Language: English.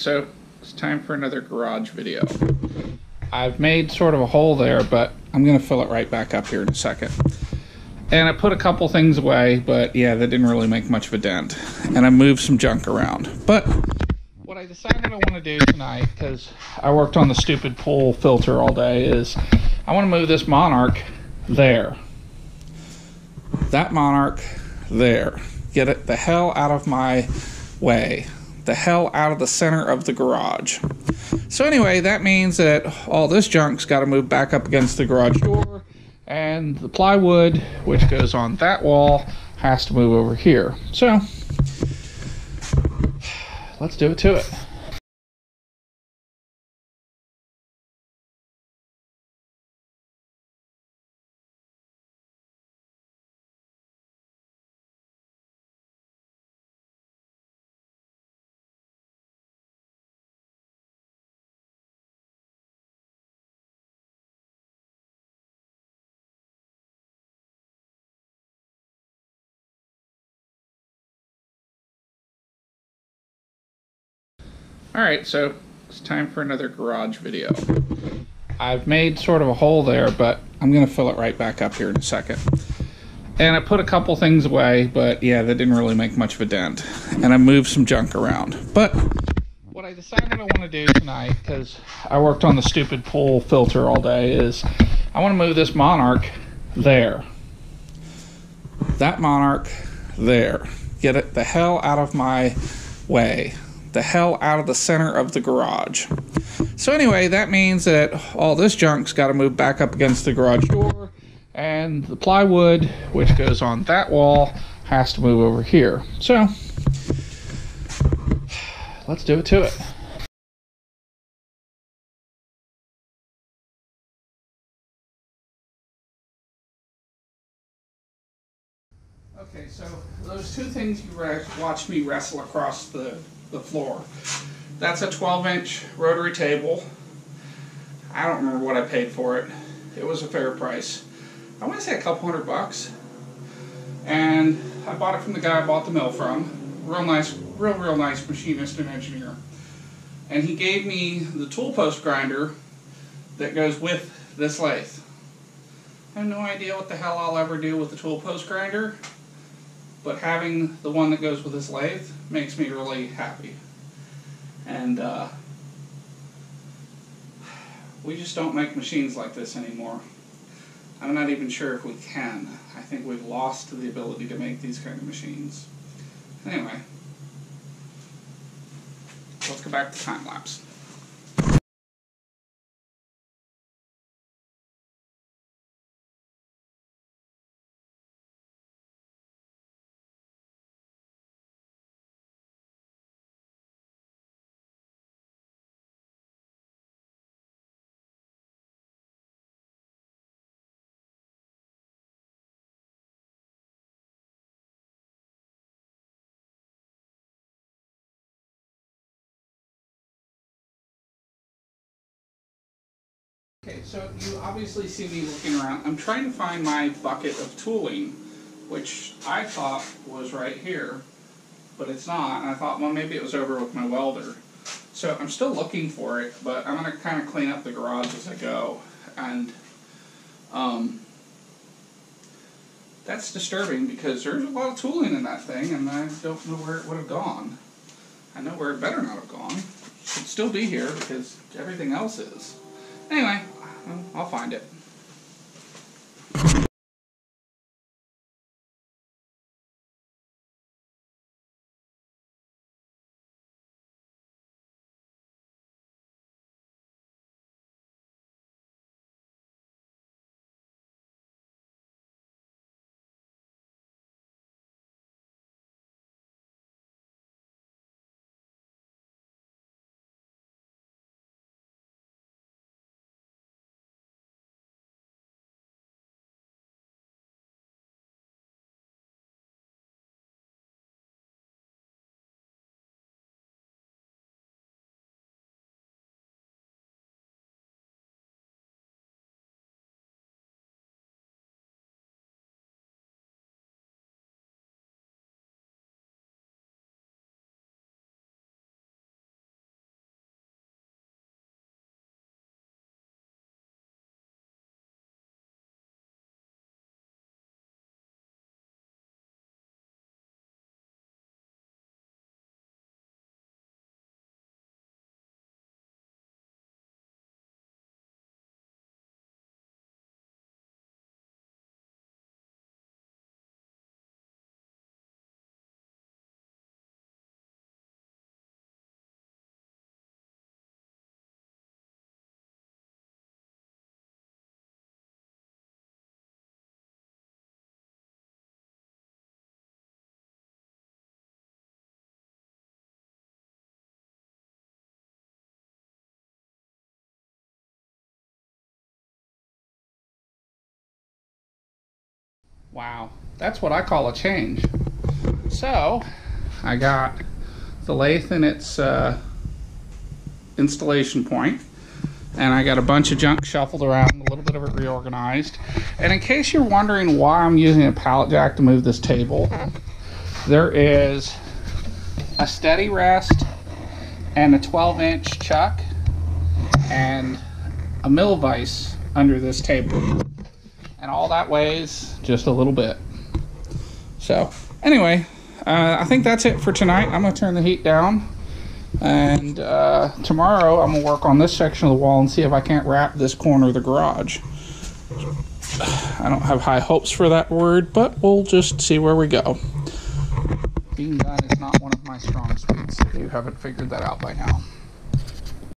so it's time for another garage video. I've made sort of a hole there, but I'm gonna fill it right back up here in a second. And I put a couple things away, but yeah, that didn't really make much of a dent. And I moved some junk around. But what I decided I want to do tonight, because I worked on the stupid pool filter all day, is I want to move this Monarch there. That Monarch there. Get it the hell out of my way. The hell out of the center of the garage. So anyway, that means that all this junk's got to move back up against the garage door, and the plywood, which goes on that wall, has to move over here. So let's do it to it. All right, so it's time for another garage video. I've made sort of a hole there, but I'm gonna fill it right back up here in a second. And I put a couple things away, but yeah, that didn't really make much of a dent. And I moved some junk around. But what I decided I want to do tonight, because I worked on the stupid pool filter all day, is I want to move this Monarch there. That Monarch there. Get it the hell out of my way the hell out of the center of the garage. So anyway, that means that all this junk's got to move back up against the garage door, and the plywood, which goes on that wall, has to move over here. So let's do it to it. Okay, so those two things you watched me wrestle across the, the floor. That's a 12 inch rotary table. I don't remember what I paid for it. It was a fair price. I want to say a couple hundred bucks. And I bought it from the guy I bought the mill from. Real nice, real, real nice machinist and engineer. And he gave me the tool post grinder that goes with this lathe. I have no idea what the hell I'll ever do with the tool post grinder but having the one that goes with this lathe makes me really happy. And uh, we just don't make machines like this anymore. I'm not even sure if we can. I think we've lost the ability to make these kind of machines. Anyway, let's go back to time lapse. Okay, so you obviously see me looking around. I'm trying to find my bucket of tooling, which I thought was right here, but it's not. And I thought, well, maybe it was over with my welder. So I'm still looking for it, but I'm going to kind of clean up the garage as I go. And um, that's disturbing because there's a lot of tooling in that thing, and I don't know where it would have gone. I know where it better not have gone. It should still be here because everything else is. Anyway, I'll find it. Wow, that's what I call a change. So, I got the lathe in its uh, installation point, and I got a bunch of junk shuffled around, a little bit of it reorganized. And in case you're wondering why I'm using a pallet jack to move this table, there is a steady rest and a 12 inch chuck and a mill vise under this table. And all that weighs just a little bit. So, anyway, uh, I think that's it for tonight. I'm going to turn the heat down. And uh, tomorrow I'm going to work on this section of the wall and see if I can't wrap this corner of the garage. I don't have high hopes for that word, but we'll just see where we go. Being done is not one of my strong suits, if you haven't figured that out by now.